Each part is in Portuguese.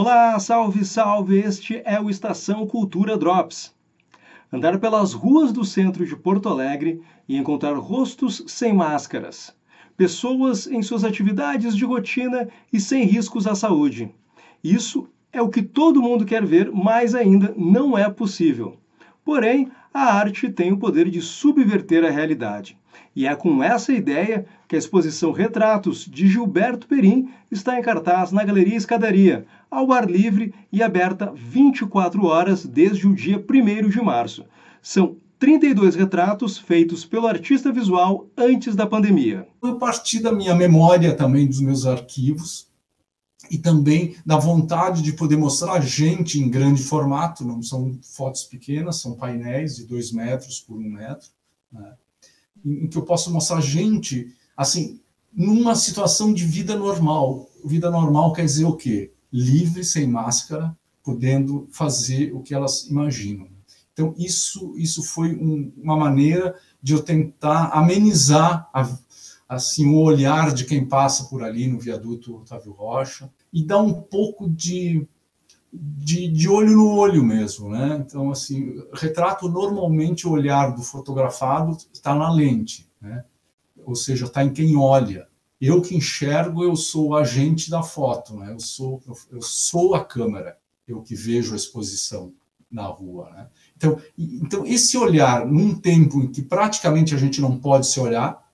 Olá, salve, salve! Este é o Estação Cultura Drops. Andar pelas ruas do centro de Porto Alegre e encontrar rostos sem máscaras, pessoas em suas atividades de rotina e sem riscos à saúde. Isso é o que todo mundo quer ver, mas ainda não é possível. Porém, a arte tem o poder de subverter a realidade. E é com essa ideia que a exposição Retratos de Gilberto Perim está em cartaz na Galeria Escadaria, ao ar livre e aberta 24 horas desde o dia 1 de março. São 32 retratos feitos pelo artista visual antes da pandemia. Eu parti da minha memória também, dos meus arquivos, e também da vontade de poder mostrar a gente em grande formato, não são fotos pequenas, são painéis de dois metros por um metro, né? Em que eu posso mostrar gente, assim, numa situação de vida normal. Vida normal quer dizer o quê? Livre, sem máscara, podendo fazer o que elas imaginam. Então, isso, isso foi um, uma maneira de eu tentar amenizar a, assim o olhar de quem passa por ali no viaduto Otávio Rocha e dar um pouco de, de, de olho no olho mesmo, né? Então assim, retrato normalmente o olhar do fotografado está na lente, né? Ou seja, está em quem olha. Eu que enxergo, eu sou o agente da foto, né? Eu sou eu, eu sou a câmera, eu que vejo a exposição na rua, né? Então, então esse olhar num tempo em que praticamente a gente não pode se olhar,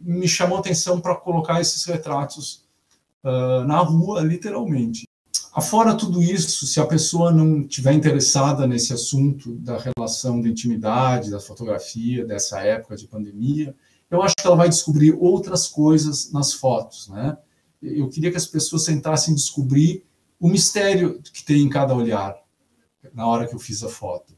me chamou a atenção para colocar esses retratos uh, na rua, literalmente. Afora tudo isso, se a pessoa não tiver interessada nesse assunto da relação da intimidade, da fotografia, dessa época de pandemia, eu acho que ela vai descobrir outras coisas nas fotos, né? Eu queria que as pessoas tentassem descobrir o mistério que tem em cada olhar na hora que eu fiz a foto.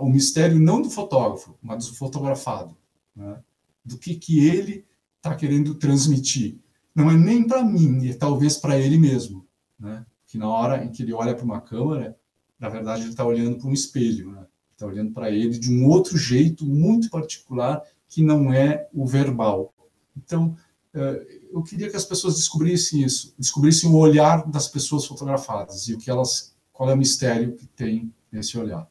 O mistério não do fotógrafo, mas do fotografado, né? Do que que ele está querendo transmitir. Não é nem para mim, é talvez para ele mesmo, né? Que na hora em que ele olha para uma câmera, na verdade ele está olhando para um espelho, né? Está olhando para ele de um outro jeito muito particular que não é o verbal. Então, eh, eu queria que as pessoas descobrissem isso, descobrissem o olhar das pessoas fotografadas e o que elas, qual é o mistério que tem nesse olhar.